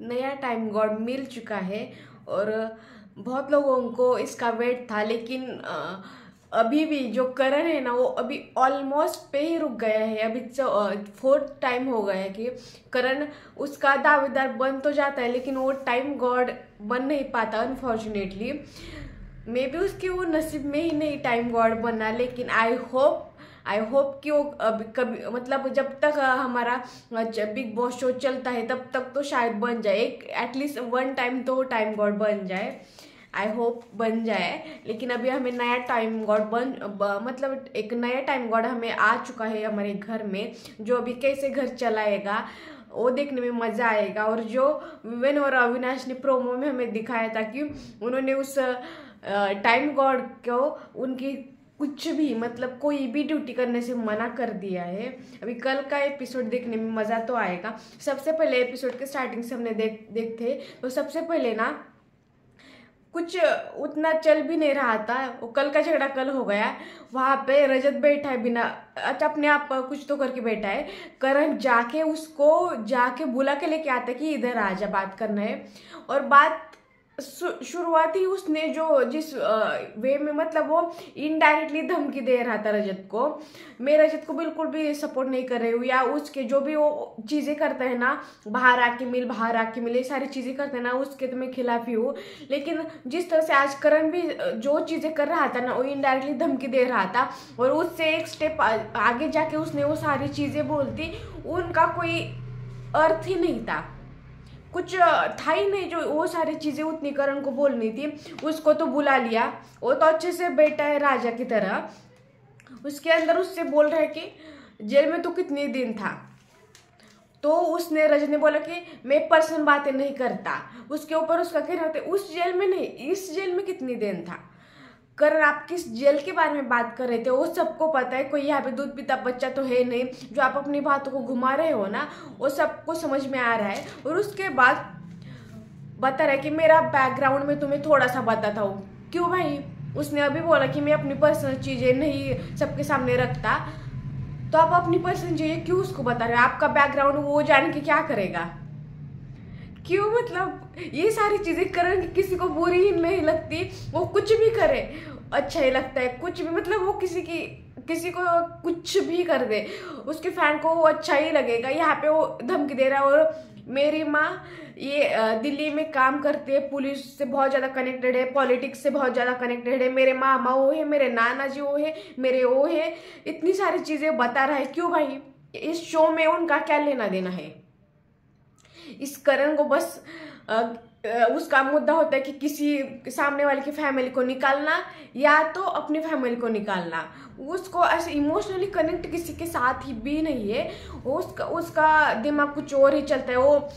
नया time God मिल चुका है और बहुत लोगों को इसका वेट था, लेकिन अभी भी जो करण है ना, वो अभी ऑलमोस्ट पे ही रुक गया है। अभी फोर्थ टाइम हो गया है कि करण उसका दावेदार बन तो जाता है, लेकिन वो टाइम गॉड बन नहीं पाता अनफॉर्चुनेटली मे बी उसके वो नसीब में ही नहीं टाइम गॉड बना, लेकिन आई होप आई होप कि वो कभी मतलब जब तक हमारा बिग बॉस शो चलता है तब तक तो शायद बन जाए। एक एटलीस्ट वन टाइम तो टाइम गॉड बन जाए। आई होप बन जाए। लेकिन अभी हमें नया टाइम गॉड बन ब, मतलब एक नया टाइम गॉड हमें आ चुका है हमारे घर में जो अभी कैसे घर चलाएगा वो देखने में मज़ा आएगा। और जो विवेन और अविनाश ने प्रोमो में हमें दिखाया था कि उन्होंने उस टाइम गॉड को उनकी कुछ भी मतलब कोई भी ड्यूटी करने से मना कर दिया है। अभी कल का एपिसोड देखने में मज़ा तो आएगा। सबसे पहले एपिसोड के स्टार्टिंग से हमने देख, देखते तो सबसे पहले ना, कुछ उतना चल भी नहीं रहा था। वो कल का झगड़ा कल हो गया। वहाँ पे रजत बैठा है बिना अच्छा अपने आप कुछ तो करके बैठा है। करण जाके उसको, जाके बुला के लेके आता है कि इधर आ जा, बात करना है। और बात शुरुआती उसने जो जिस वे में मतलब वो इनडायरेक्टली धमकी दे रहा था रजत को, मैं रजत को बिल्कुल भी सपोर्ट नहीं कर रही हूँ, या उसके जो भी वो चीज़ें करते हैं ना, बाहर आके मिल, बाहर आके मिल, ये सारी चीज़ें करते हैं ना उसके तो मैं खिलाफ ही हूँ। लेकिन जिस तरह से आज करण भी जो चीज़ें कर रहा था ना, वो इनडायरेक्टली धमकी दे रहा था, और उससे एक स्टेप आगे जाके उसने वो सारी चीज़ें बोलती उनका कोई अर्थ ही नहीं था। कुछ था ही नहीं जो वो सारी चीज़ें उतनी करण को बोलनी थी। उसको तो बुला लिया। वो तो अच्छे से बैठा है राजा की तरह। उसके अंदर उससे बोल रहा है कि, जेल में तो कितने दिन था? तो उसने रजत ने बोला कि, मैं पर्सनल बातें नहीं करता। उसके ऊपर उसका कह कहना होता उस जेल में नहीं, इस जेल में कितने दिन था? कर, आप किस जेल के बारे में बात कर रहे थे? वो सबको पता है, कोई यहाँ पे दूध पीता बच्चा तो है नहीं, जो आप अपनी बातों को घुमा रहे हो ना, वो सबको समझ में आ रहा है। और उसके बाद बता रहा है कि मेरा बैकग्राउंड में तुम्हें थोड़ा सा बताता हूँ। क्यों भाई? उसने अभी बोला कि मैं अपनी पर्सनल चीज़ें नहीं सबके सामने रखता। तो आप अपनी पर्सनल चीज़ें क्यों उसको बता रहे हो? आपका बैकग्राउंड वो जान के क्या करेगा? क्यों मतलब ये सारी चीज़ें करण किसी को बुरी ही नहीं लगती, वो कुछ भी करे। अच्छा ही लगता है, कुछ भी मतलब वो किसी की, किसी को कुछ भी कर दे, उसके फ़ैन को वो अच्छा ही लगेगा। यहाँ पे वो धमकी दे रहा है और मेरी माँ ये दिल्ली में काम करती है, पुलिस से बहुत ज़्यादा कनेक्टेड है पॉलिटिक्स से बहुत ज़्यादा कनेक्टेड है। मेरे मामा वो है, मेरे नाना जी वो है, मेरे वो है, इतनी सारी चीज़ें बता रहा है। क्यों भाई? इस शो में उनका क्या लेना देना है? इस करण को बस उसका मुद्दा होता है कि किसी सामने वाले की फैमिली को निकालना या तो अपनी फैमिली को निकालना। उसको ऐसे इमोशनली कनेक्ट किसी के साथ ही भी नहीं है। उसका उसका दिमाग कुछ और ही चलता है। वो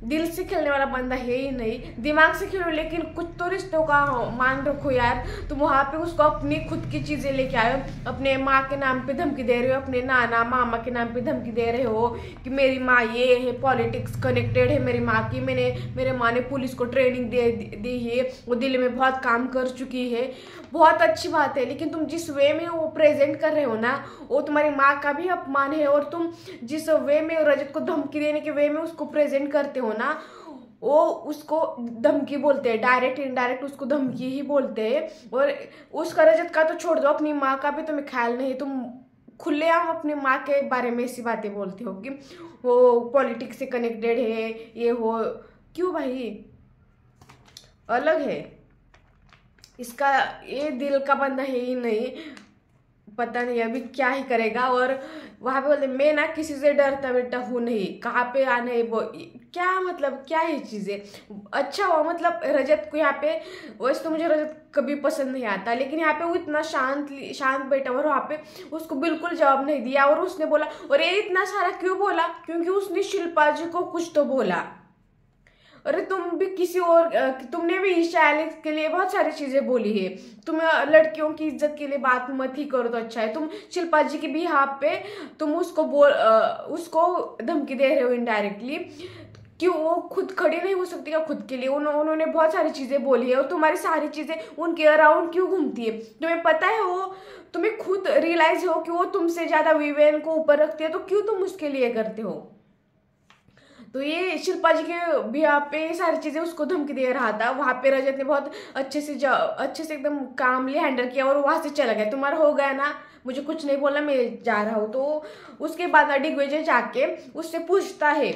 दिल से खेलने वाला बंदा है ही नहीं। दिमाग से खेलो, लेकिन कुछ तो रिश्तों का मान रखो यार। तुम वहाँ पे उसको अपनी खुद की चीज़ें लेके आए अपने माँ के नाम पे धमकी दे रहे हो, अपने नाना, मामा के नाम पे धमकी दे रहे हो कि मेरी माँ ये है पॉलिटिक्स कनेक्टेड है मेरी माँ की, मैंने, मेरे माँ ने पुलिस को ट्रेनिंग दे, दी है, वो दिल्ली में बहुत काम कर चुकी है। बहुत अच्छी बात है, लेकिन तुम जिस वे में वो प्रेजेंट कर रहे हो ना, वो तुम्हारी माँ का भी अपमान है और तुम जिस वे में रजत को धमकी देने के वे में उसको प्रेजेंट करते हो ना वो उसको धमकी बोलते हैं डायरेक्ट इनडायरेक्ट उसको धमकी ही बोलते हैं। और उसका रजत का तो छोड़ दो, अपनी माँ का भी तुम्हें ख्याल नहीं, तुम खुले हम अपनी माँ के बारे में ऐसी बातें बोलते हो कि वो पॉलिटिक्स से कनेक्टेड है, ये हो। क्यों भाई? अलग है। इसका, ये दिल का बंदा है ही नहीं। पता नहीं अभी क्या ही करेगा। और वहाँ पे बोलते मैं ना किसी से डरता बेटा हूँ नहीं। कहाँ पे आने वो? क्या मतलब क्या है चीज़ें? अच्छा हुआ मतलब रजत को यहाँ पे, वैसे तो मुझे रजत कभी पसंद नहीं आता, लेकिन यहाँ पे वो इतना शांत शांत बैठा और वहाँ पे उसको बिल्कुल जवाब नहीं दिया और उसने बोला और ये इतना सारा क्यों बोला? क्योंकि उसने शिल्पा जी को कुछ तो बोला। अरे तुम भी किसी और तुमने भी ईशा एलेक्स के लिए बहुत सारी चीज़ें बोली है। तुम लड़कियों की इज़्ज़त के लिए बात मत ही करो तो अच्छा है। तुम, शिल्पा जी के भी हाथ पे तुम उसको बोल उसको धमकी दे रहे हो इनडायरेक्टली क्यों वो खुद खड़ी नहीं हो सकती क्या खुद के लिए? उन, उन्होंने बहुत सारी चीज़ें बोली है और तुम्हारी सारी चीज़ें उनके अराउंड क्यों घूमती है? तुम्हें पता है वो तुम्हें खुद रियलाइज़ हो कि वो तुमसे ज़्यादा विवेन को ऊपर रखती है तो क्यों तुम उसके लिए करते हो? तो ये शिल्पा जी के भी यहाँ पे सारी चीज़ें उसको धमकी दे रहा था। वहाँ पे रजत ने बहुत अच्छे से अच्छे से एकदम कामली हैंडल किया और वहाँ से चला गया। तुम्हारा हो गया ना? मुझे कुछ नहीं बोला मैं जा रहा हूँ। तो उसके बाद दिग्विजय जाके उससे पूछता है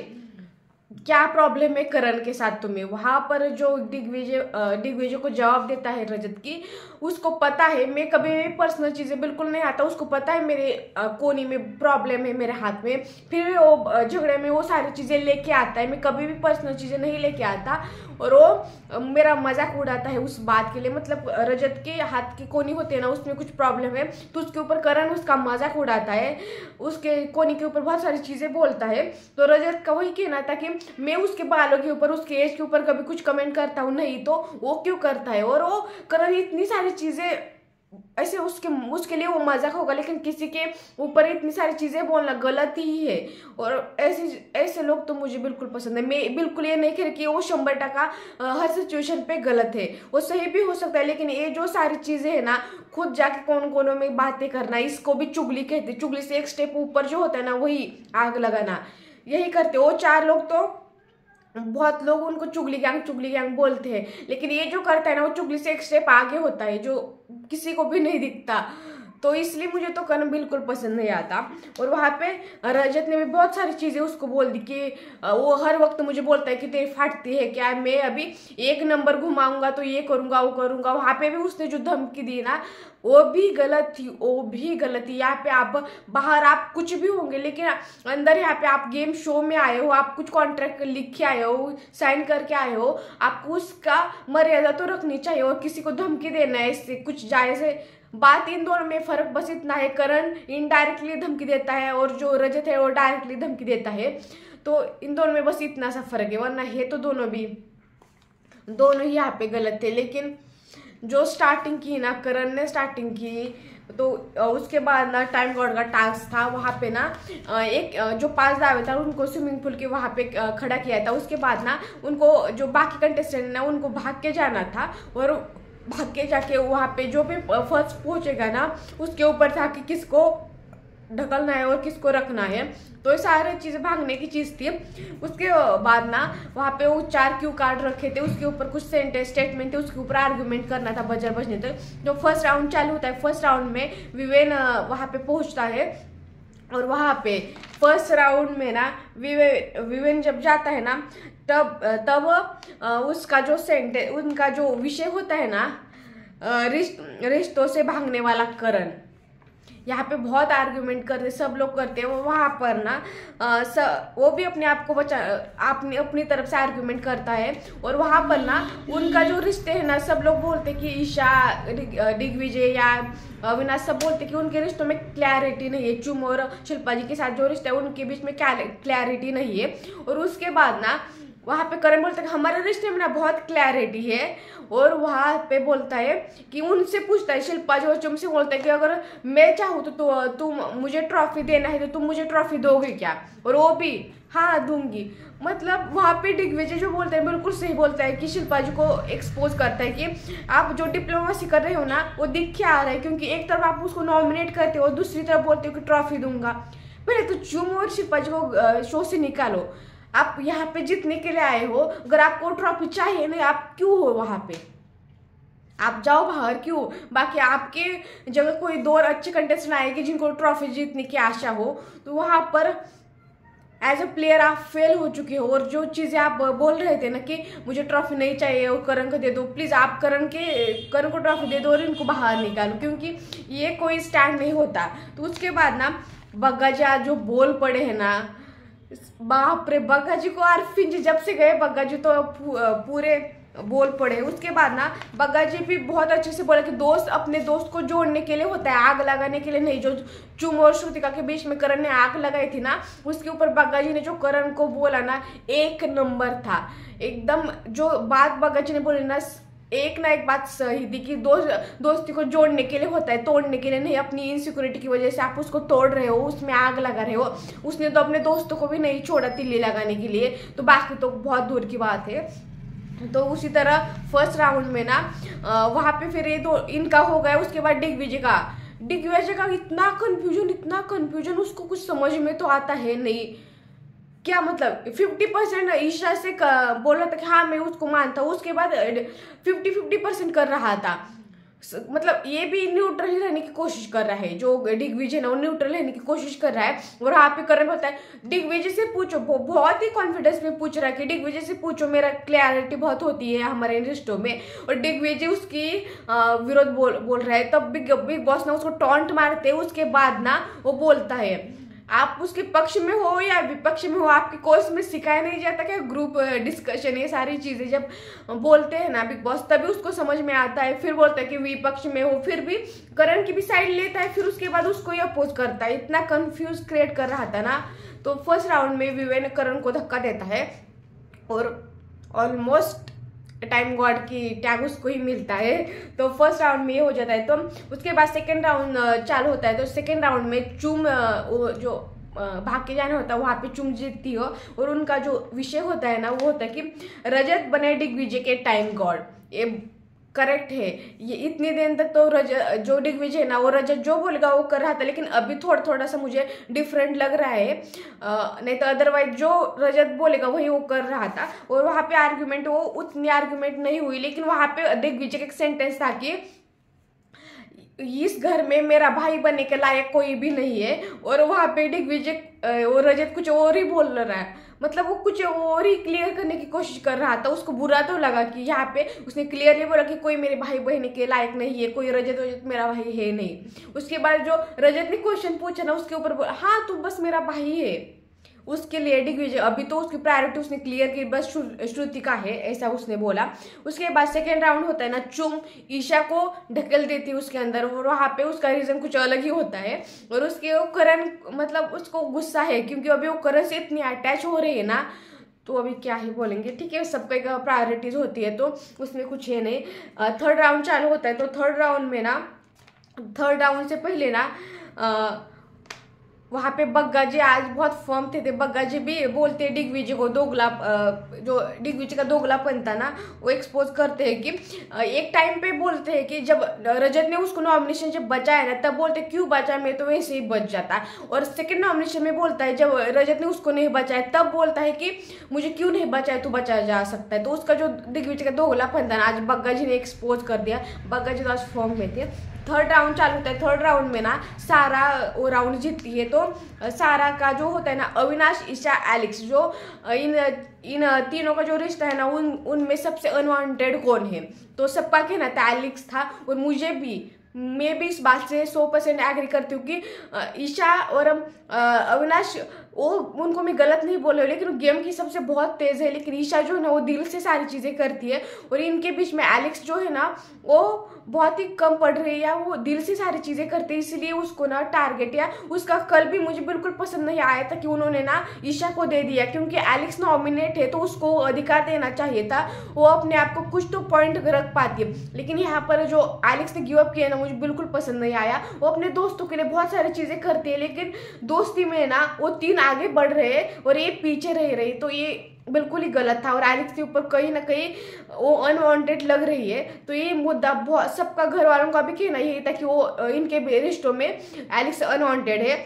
क्या प्रॉब्लम है करण के साथ तुम्हें? वहाँ पर जो दिग्विजय दिग्विजय को जवाब देता है रजत की, उसको पता है, मैं कभी भी पर्सनल चीज़ें बिल्कुल नहीं आता, उसको पता है मेरे कोने में प्रॉब्लम है मेरे हाथ में। फिर भी वो झगड़े में वो सारी चीज़ें लेके आता है, मैं कभी भी पर्सनल चीज़ें नहीं लेके आता। और वो मेरा मज़ाक उड़ाता है उस बात के लिए। मतलब रजत के हाथ की कोनी होते हैं ना, उसमें कुछ प्रॉब्लम है तो उसके ऊपर करण उसका मज़ाक उड़ाता है। उसके कोनी के ऊपर बहुत सारी चीज़ें बोलता है। तो रजत का वही कहना था कि मैं उसके बालों के ऊपर, उसके एज के ऊपर कभी कुछ कमेंट करता हूँ, नहीं तो वो क्यों करता है? और वो करण इतनी सारी चीज़ें ऐसे उसके उसके लिए वो मज़ाक होगा, लेकिन किसी के ऊपर इतनी सारी चीज़ें बोलना गलत ही है। और ऐसे ऐसे लोग तो मुझे बिल्कुल पसंद है। मैं बिल्कुल ये नहीं कह रही कि वो शंबर टका हर सिचुएशन पे गलत है। वो सही भी हो सकता है, लेकिन ये जो सारी चीज़ें है ना, खुद जाके कौन कोनों में बातें करना, इसको भी चुगली कहते, चुगली से एक स्टेप ऊपर जो होता है ना, वही आग लगाना। यही करते, वो चार लोग तो बहुत लोग उनको चुगली गैंग चुगली गैंग बोलते हैं। लेकिन ये जो करता है ना, वो चुगली से एक स्टेप आगे होता है, जो किसी को भी नहीं दिखता। तो इसलिए मुझे तो कर्ण बिल्कुल पसंद नहीं आता। और वहाँ पे रजत ने भी बहुत सारी चीज़ें उसको बोल दी कि वो हर वक्त मुझे बोलता है कि तेरी फाटती है क्या? मैं अभी एक नंबर घुमाऊँगा तो ये करूँगा, वो करूँगा। वहाँ पे भी उसने जो धमकी दी ना वो भी गलत थी, वो भी गलत थी। यहाँ पे आप बाहर, आप कुछ भी होंगे, लेकिन अंदर यहाँ पे आप गेम शो में आए हो, आप कुछ कॉन्ट्रैक्ट लिख के आए हो साइन करके आए हो, आपको उसका मर्यादा तो रखनी चाहिए और किसी को धमकी देना है, इससे कुछ जाए से बात इन दोनों में फ़र्क बस इतना है, करण इनडायरेक्टली धमकी देता है और जो रजत है वो डायरेक्टली धमकी देता है। तो इन दोनों में बस इतना सा फ़र्क है, वरना है तो दोनों भी, दोनों ही यहाँ पे गलत थे, लेकिन जो स्टार्टिंग की ना, करण ने स्टार्टिंग की तो उसके बाद ना टाइम गॉड का टास्क था, वहाँ पे ना एक जो पाँच दावे था, उनको स्विमिंग पूल के वहाँ पे खड़ा किया था। उसके बाद ना, उनको जो बाकी कंटेस्टेंट ना, उनको भाग के जाना था और भाग के जाके वहाँ पे जो भी फ़र्स्ट पहुँचेगा ना, उसके ऊपर था कि किसको ढकलना है और किसको रखना है। तो ये सारी चीज़ें भागने की चीज़ थी। उसके बाद ना वहाँ पे वो चार क्यू कार्ड रखे थे। उसके ऊपर कुछ सेंटेंस, स्टेटमेंट थे। उसके ऊपर आर्ग्यूमेंट करना था बजर बजने तक। जो फ़र्स्ट राउंड चालू होता है, फ़र्स्ट राउंड में विवेन वहाँ पे पहुँचता है। और वहाँ पे फ़र्स्ट राउंड में ना विवे, विवेन जब जाता है ना, तब तब उसका जो सेंटे, उनका जो विषय होता है ना रिश्त से भागने वाला करण। यहाँ पे बहुत आर्ग्यूमेंट करते सब लोग करते हैं वो वहाँ पर ना आ, स, वो भी अपने आप को बचा अपनी अपनी तरफ़ से आर्ग्यूमेंट करता है और वहाँ पर ना उनका जो रिश्ते हैं ना सब लोग बोलते कि ईशा दिग्विजय या अविनाश सब बोलते कि उनके रिश्तों में क्लैरिटी नहीं है। चुम और शिल्पा जी के साथ जो रिश्ता है उनके बीच में क्लैरिटी नहीं है। और उसके बाद ना वहाँ पे करण बोलता है हमारे रिश्ते में ना बहुत क्लैरिटी है। और वहाँ पे बोलता है कि उनसे पूछता है, शिल्पा जो चुम से बोलता है कि अगर मैं चाहूँ तो तुम मुझे ट्रॉफी देना है तो तुम मुझे ट्रॉफी दोगे क्या? और वो भी हाँ दूँगी। मतलब वहाँ पे दिग्विजय जो बोलते हैं, बिल्कुल सही बोलता है कि शिल्पा जी को एक्सपोज करता है कि आप जो डिप्लोमेसी कर रहे हो ना, वो दिख क्या आ रहा है क्योंकि एक तरफ़ आप उसको नॉमिनेट करते हो और दूसरी तरफ़ बोलते हो कि ट्रॉफी दूँगा। पहले तो चुम और शिल्पा जी को शो से निकालो। आप यहाँ पे जीतने के लिए आए हो। अगर आपको ट्रॉफी चाहिए नहीं आप क्यों हो वहाँ पे? आप जाओ बाहर क्यों? बाकी आपके जगह कोई दो और अच्छे कंटेस्टेंट आएँगे जिनको ट्रॉफी जीतने की आशा हो तो वहाँ पर एज अ प्लेयर आप फेल हो चुके हो। और जो चीज़ें आप बोल रहे थे ना कि मुझे ट्रॉफी नहीं चाहिए और करण को दे दो प्लीज़ आप करण के, करण को ट्रॉफी दे दो और इनको बाहर निकालो, क्योंकि ये कोई स्टैंड नहीं होता। तो उसके बाद ना बग्गा जो बोल पड़े हैं ना बाप रे बग्गा जी को अरफिन जी जब से गए बग्गा जी तो पूरे बोल पड़े। उसके बाद ना बग्गा जी भी बहुत अच्छे से बोला कि दोस्त, अपने दोस्त को जोड़ने के लिए होता है, आग लगाने के लिए नहीं। जो चुम और श्रुतिका के बीच में करण ने आग लगाई थी ना, उसके ऊपर बग्गा जी ने जो करण को बोला ना, एक नंबर था। एकदम जो बात बग्गा जी ने बोली ना एक ना एक बात सही थी कि दोस्त दोस्ती को जोड़ने के लिए होता है, तोड़ने के लिए नहीं, अपनी इनसिक्योरिटी की वजह से आप उसको तोड़ रहे हो, उसमें आग लगा रहे हो। उसने तो अपने दोस्तों को भी नहीं छोड़ा तिल्ली लगाने के लिए तो बाकी तो बहुत दूर की बात है। तो उसी तरह फ़र्स्ट राउंड में ना वहाँ पे फिर ये दो, इनका हो गया, उसके बाद डिग्विजय का। डिग्विजय का इतना कन्फ्यूज़न इतना कन्फ्यूज़न उसको कुछ समझ में तो आता है नहीं। क्या मतलब? फिफ्टी परसेंट ईशा से बोल रहा था कि हाँ मैं उसको मानता हूँ। उसके बाद फिफ्टी फिफ्टी परसेंट कर रहा था। मतलब ये भी न्यूट्रल रहने की कोशिश कर रहा है। जो डिग्विजय है वो न्यूट्रल रहने की कोशिश कर रहा है। और यहाँ पे करने होता है डिग्विजय से पूछो बहुत ही कॉन्फिडेंस में पूछ रहा है कि डिग्विजय से पूछो, मेरा क्लियरिटी बहुत होती है हमारे रिश्तों में। और डिग्विजय उसकी विरोध बोल बोल रहा है। तब बिग बिग बॉस ना उसको टॉन्ट मारते उसके बाद ना वो बोलता है आप उसके पक्ष में हो या विपक्ष में हो, आपके कोर्स में सिखाया नहीं जाता क्या? ग्रुप डिस्कशन ये सारी चीज़ें जब बोलते हैं ना बिग बॉस तभी उसको समझ में आता है, फिर बोलता है कि विपक्ष में हो, फिर भी करण की भी साइड लेता है, फिर उसके बाद उसको ही अपोज करता है। इतना कन्फ्यूज़ क्रिएट कर रहा था ना तो फ़र्स्ट राउंड में विवेन करण को धक्का देता है और ऑलमोस्ट टाइम गॉड की टैग उसको ही मिलता है। तो फ़र्स्ट राउंड में ये हो जाता है। तो उसके बाद सेकेंड राउंड चालू होता है। तो सेकेंड राउंड में चुम जो भाग के जाने होता है, वहाँ पे चुम जीतती हो। और उनका जो विषय होता है ना, वो होता है कि रजत बने दिग्विजय के टाइम गॉड ये करेक्ट है। ये इतने दिन तक तो रजत जो दिग्विजय है ना वो रजत जो बोलेगा वो कर रहा था लेकिन अभी थोड़ा थोड़ा सा मुझे डिफरेंट लग रहा है। आ, नहीं तो अदरवाइज़ जो रजत बोलेगा वही वो कर रहा था। और वहाँ पे आर्ग्यूमेंट वो उतनी आर्ग्यूमेंट नहीं हुई लेकिन वहाँ पे दिग्विजय का एक सेंटेंस था कि इस घर में मेरा भाई बनने के लायक कोई भी नहीं है और वहाँ पे डिग्विजय वो रजत कुछ और ही बोल रहा है। मतलब वो कुछ और ही क्लियर करने की कोशिश कर रहा था। उसको बुरा तो लगा कि यहाँ पे उसने क्लियरली बोला कि कोई मेरे भाई बहन के लायक नहीं है, कोई रजत वजत मेरा भाई है नहीं। उसके बाद जो रजत ने क्वेश्चन पूछा ना, उसके ऊपर बोला हाँ तू बस मेरा भाई है। उसके लिए डिग्विजय अभी तो उसकी प्रायोरिटी उसने क्लियर की, बस श्रुति का है, ऐसा उसने बोला। उसके बाद सेकेंड राउंड होता है ना, चुम, ईशा को ढकेल देती है उसके अंदर, और वहाँ पे उसका रीजन कुछ अलग ही होता है। और उसके वो करण मतलब उसको गुस्सा है, क्योंकि अभी वो करण से इतनी अटैच हो रही है ना तो अभी क्या ही बोलेंगे। ठीक है, सबका एक प्रायोरिटीज होती है तो उसमें कुछ है नहीं। थर्ड राउंड चालू होता है तो थर्ड राउंड में ना थर्ड राउंड से पहले ना वहाँ पे बग्गा जी आज बहुत फर्म थे थे। बग्गा जी भी बोलते हैं डिग्विजय को दोगला जो डिग्विजय का दोगलापन था ना, वो एक्सपोज करते हैं कि एक टाइम पे बोलते हैं कि जब रजत ने उसको नॉमिनेशन जब बचाया ना, तब बोलते क्यों बचा मैं तो वैसे ही बच जाता। और सेकंड नॉमिनेशन में बोलता है, जब रजत ने उसको नहीं बचाया, तब बोलता है कि, मुझे क्यों नहीं बचाया? तो बचाया जा सकता है। तो उसका जो दिग्विजय का दोगलापन था ना, आज बग्गा जी ने एक्सपोज कर दिया। बग्गा जी तो आज फॉर्म में थे। थर्ड राउंड चालू होता है थर्ड राउंड में ना सारा वो राउंड जीतती है तो सारा का जो होता है ना, अविनाश, ईशा एलिक्स जो इन इन तीनों का जो रिश्ता है ना, उन, उनमें सबसे अनवांटेड कौन है? तो सबका कहना था एलिक्स था और मुझे भी, मैं भी इस बात से सौ परसेंट एग्री करती हूँ कि ईशा और अविनाश वो उनको मैं गलत नहीं बोल रही हूँ, लेकिन गेम की सबसे बहुत तेज़ है, लेकिन ईशा जो है ना, वो दिल से सारी चीज़ें करती है। और इनके बीच में एलेक्स जो है ना, वो बहुत ही कम पढ़ रही है वो दिल से सारी चीज़ें करती है, इसलिए उसको ना टारगेट या उसका कल भी मुझे बिल्कुल पसंद नहीं आया था कि उन्होंने ना ईशा को दे दिया, क्योंकि एलेक्स नॉमिनेट है तो उसको अधिकार देना चाहिए था। वो अपने आप को कुछ तो पॉइंट रख पाती है। लेकिन यहाँ पर जो एलेक्स ने गिव अप किया ना, मुझे बिल्कुल पसंद नहीं आया। वो अपने दोस्तों के लिए बहुत सारी चीज़ें करती है, लेकिन दोस्ती में ना, वो तीन आगे बढ़ रहे और ये पीछे रह रही तो ये बिल्कुल ही गलत था। और एलेक्स के ऊपर कहीं ना कहीं वो अनवांटेड लग रही है। तो ये मुद्दा बहुत सबका घर वालों का भी कहना यही था कि वो इनके रिश्तों में एलेक्स अनवांटेड है।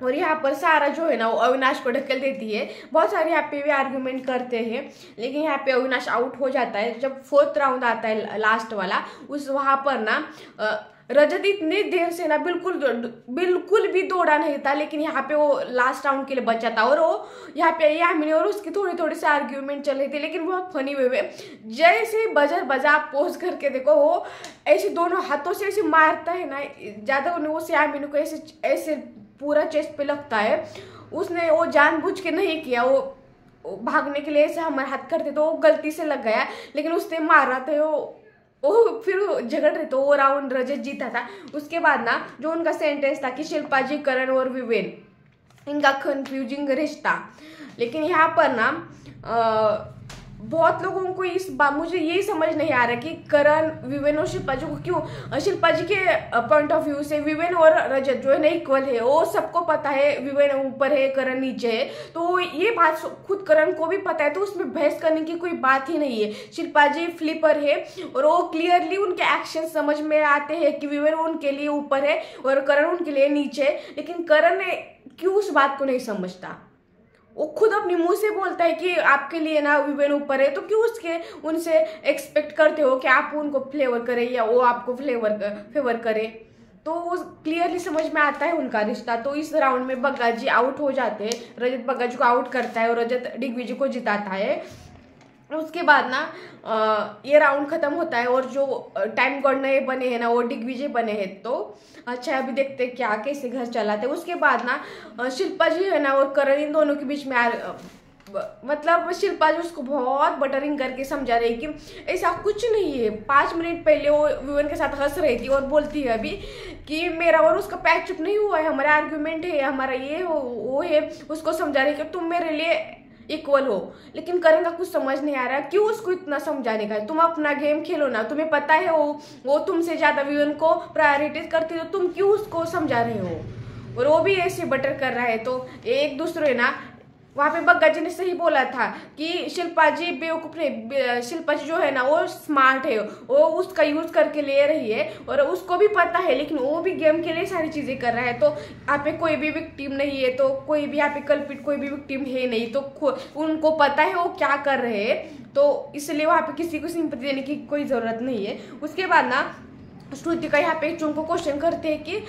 और यहाँ पर सारा जो है ना वो अविनाश को ढकेल देती है। बहुत सारे यहाँ पे भी आर्ग्यूमेंट करते हैं, लेकिन यहाँ पे अविनाश आउट हो जाता है। जब फोर्थ राउंड आता है लास्ट वाला, उस वहाँ पर ना रजत इतनी देर से ना बिल्कुल बिल्कुल भी दौड़ा नहीं था, लेकिन यहाँ पे वो लास्ट राउंड के लिए बचा था। और वो यहाँ पे यामिनी और उसकी थोड़ी थोड़ी सी आर्ग्यूमेंट चल रही थी, लेकिन बहुत फनी वे हुए जैसे बजर बजा पोज करके देखो, वो ऐसे दोनों हाथों से ऐसे मारता है ना, ज़्यादा उन्हें वो यामिनी को ऐसे ऐसे पूरा चेस्ट पे लगता है। उसने वो जानबूझ के नहीं किया, वो भागने के लिए ऐसे हमारे हाथ करते तो वो गलती से लग गया। लेकिन उसने मारा था वो वो फिर झगड़ रहे तो वो राउंड रजत जीता था। उसके बाद ना, जो उनका सेंटेंस था कि शिल्पा जी करण और विवेन, इनका कंफ्यूजिंग रिश्ता। लेकिन यहाँ पर ना बहुत लोगों को इस बात मुझे यही समझ नहीं आ रहा कि करण, विवेन और शिल्पा जी को क्यों शिल्पा जी के पॉइंट ऑफ़ व्यू से विवेन और रजत जो है ना इक्वल है, वो सबको पता है, विवेन ऊपर है, करण नीचे है तो ये बात खुद करण को भी पता है तो उसमें बहस करने की कोई बात ही नहीं है। शिल्पा जी फ्लिपर है, और वो क्लियरली उनके एक्शन समझ में आते हैं कि विवेन उनके लिए ऊपर है, और करण उनके लिए नीचे है, लेकिन करण क्यों उस बात को नहीं समझता? वो खुद अपने मुँह से बोलता है कि आपके लिए ना विवेन ऊपर है तो क्यों उसके, उनसे एक्सपेक्ट करते हो कि आप उनको फ्लेवर करें या वो आपको फ्लेवर फेवर करे? तो वो क्लियरली समझ में आता है उनका रिश्ता। तो इस राउंड में बग्गा जी आउट हो जाते हैं। रजत बग्गा जी को आउट करता है और रजत डिग्विजी को जिताता है। उसके बाद ना ये राउंड खत्म होता है और जो टाइम गॉड नए बने हैं ना, वो डिग्विजय बने हैं तो अच्छा अभी देखते हैं क्या, कैसे घर चलाते उसके बाद ना शिल्पा जी है ना, और करण, इन दोनों के बीच में आ मतलब शिल्पा जी उसको बहुत बटरिंग करके समझा रही कि ऐसा कुछ नहीं है। पाँच मिनट पहले वो विवन के साथ हंस रही थी और बोलती है अभी कि मेरा और उसका पैचअप नहीं हुआ है, हमारा आर्ग्यूमेंट है, हमारा ये वो है। उसको समझा रही कि तुम मेरे लिए इक्वल हो। लेकिन करण का कुछ समझ नहीं आ रहा क्यों उसको इतना समझाने का तुम अपना गेम खेलो ना, तुम्हें पता है वो वो तुमसे ज़्यादा विवन को प्रायोरिटीज करती हो तुम क्यों उसको समझा रहे हो? और वो भी ऐसे बटर कर रहा है तो एक दूसरे ना वहाँ पे बग्गा जी ने सही बोला था कि शिल्पा जी बेवकूफ़ नहीं शिल्पा जी जो है ना, वो स्मार्ट है, वो उसका यूज़ करके ले रही है और उसको भी पता है, लेकिन वो भी गेम के लिए सारी चीज़ें कर रहा है। तो यहाँ पे कोई भी विक्टिम नहीं है तो कोई भी यहाँ पे कल्पिट कोई भी विक्टिम है नहीं तो उनको पता है वो क्या कर रहे हैं। तो इसलिए वहाँ पे किसी को सिंपति देने की कोई ज़रूरत नहीं है। उसके बाद ना, श्रुति का यहाँ पे चुन को क्वेश्चन करते हैं कि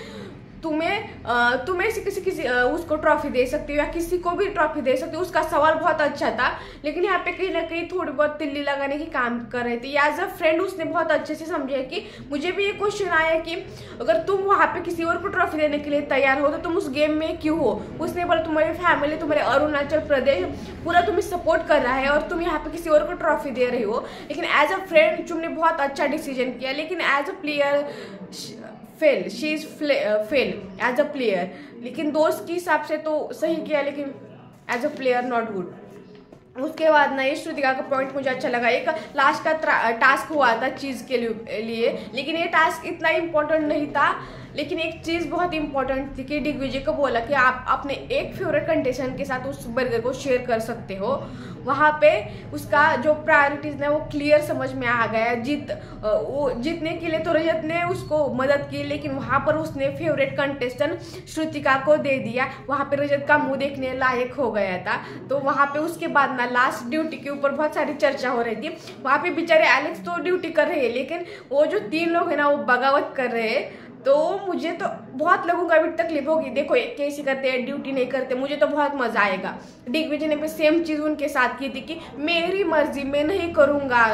तुम्हें तुम्हें किसी किसी उसको ट्रॉफी दे सकती हो या किसी को भी ट्रॉफी दे सकती हो। उसका सवाल बहुत अच्छा था, लेकिन यहाँ पे कहीं ना कहीं थोड़ी बहुत तिल्ली लगाने की काम कर रहे थे। एज अ फ्रेंड उसने बहुत अच्छे से समझा कि मुझे भी ये क्वेश्चन आया कि अगर तुम वहाँ पे किसी और को ट्रॉफी देने के लिए तैयार हो तो तुम उस गेम में क्यों हो? उसने बोला, तुम्हारी फैमिली तुम्हारे अरुणाचल प्रदेश पूरा तुम्हें सपोर्ट कर रहा है और तुम यहाँ पे किसी और को ट्रॉफी दे रही हो। लेकिन एज अ फ्रेंड तुमने बहुत अच्छा डिसीज़न किया। लेकिन as a player fail she is fail as a player लेकिन दोस्त के हिसाब से तो सही किया, लेकिन as a player not good उसके बाद ना ये श्रुतिका का पॉइंट मुझे अच्छा लगा। एक लास्ट का टास्क हुआ था चीज़ के लिए लेकिन ये टास्क इतना इम्पोर्टेंट नहीं था। लेकिन एक चीज़ बहुत इंपॉर्टेंट थी कि डिग्विजय को बोला कि आप अपने एक फेवरेट कंडीशन के साथ उस बर्गर को शेयर कर सकते हो। वहाँ पे उसका जो प्रायोरिटीज है वो क्लियर समझ में आ गया। जीत वो जीतने के लिए तो रजत ने उसको मदद की, लेकिन वहाँ पर उसने फेवरेट कंटेस्टेंट श्रुतिका को दे दिया। वहाँ पे रजत का मुँह देखने लायक हो गया था। तो वहाँ पे उसके बाद ना लास्ट ड्यूटी के ऊपर बहुत सारी चर्चा हो रही थी। वहाँ पे बेचारे एलेक्स तो ड्यूटी कर रहे हैं, लेकिन वो जो तीन लोग हैं ना, वो बगावत कर रहे हैं। तो मुझे तो बहुत लोगों का अभी तकलीफ़ होगी। देखो एक कैसे करते हैं ड्यूटी नहीं करते, मुझे तो बहुत मज़ा आएगा। दिग्विजय ने भी सेम चीज़ उनके साथ की थी कि मेरी मर्ज़ी, मैं नहीं करूँगा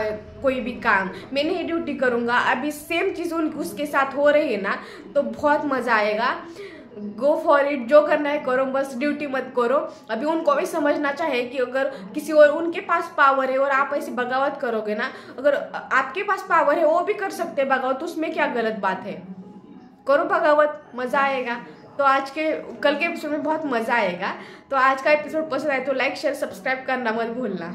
कोई भी काम, मैं नहीं ड्यूटी करूँगा। अभी सेम चीज़ उन, उसके साथ हो रही है ना तो बहुत मज़ा आएगा। गो फॉर इट जो करना है करो, बस ड्यूटी मत करो। अभी उनको भी समझना चाहिए कि अगर किसी और, उनके पास पावर है और आप ऐसी बगावत करोगे ना, अगर आपके पास पावर है, वो भी कर सकते हैं बगावत, उसमें क्या गलत बात है? करो भगावत, मज़ा आएगा। तो आज के, कल के एपिसोड में बहुत मज़ा आएगा। तो आज का एपिसोड पसंद आए तो लाइक शेयर सब्सक्राइब करना मत भूलना।